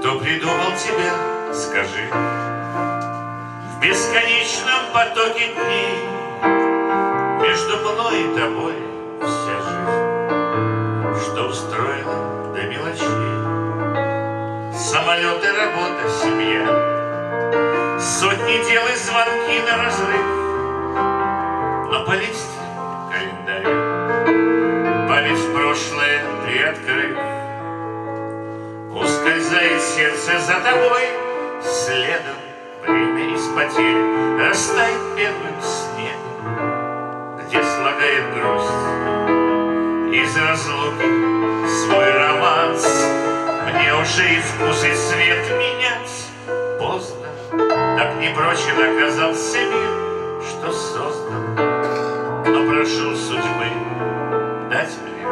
Кто придумал тебя, скажи. В бесконечном потоке дней Между мной и тобой вся жизнь Что устроено до мелочей. Самолеты, работа, семья Сотни дел и звонки на разрыв. Но по листьям календаря сердце за тобой Следом время из потерь Растает первым снегом Где слагает грусть Из разлуки свой романс. Мне уже и вкус, и цвет менять Поздно, так непрочен оказался мир Что создан, но прошу судьбы Дать мне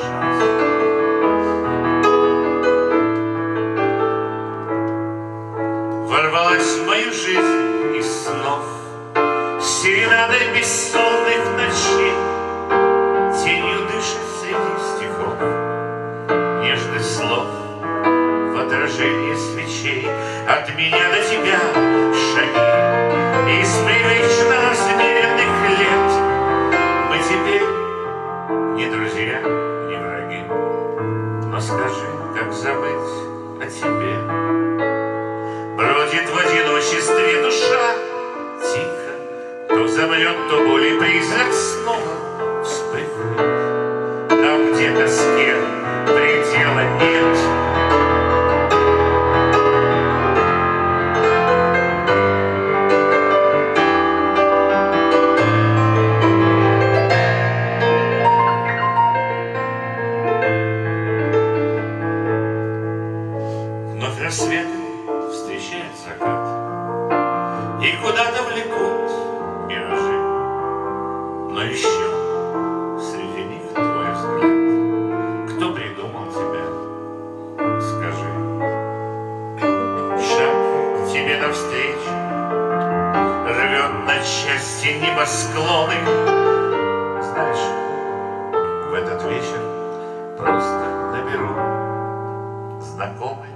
шанс ворвалась в мою жизнь из снов. Серенадой бессонных ночей Тенью дышит среди стихов. Нежных слов в отражении свечей От меня до тебя шаги. Из привычно размеренных лет Мы теперь не друзья, не враги. Но скажи, как забыть о тебе замрет, то более призрак снова вспыхнет Там, где тоске предела нет. Вновь рассветы встречает закат навстречу. Рвет на части небосклоны. Знаешь, в этот вечер Просто наберу знакомый